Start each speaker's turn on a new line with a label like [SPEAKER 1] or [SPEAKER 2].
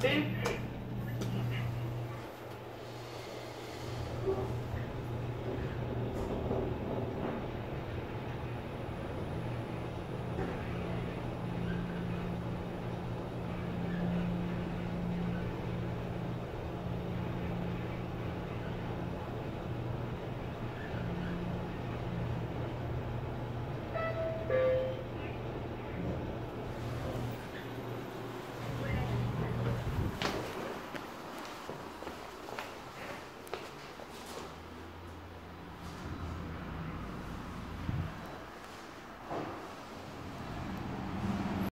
[SPEAKER 1] Okay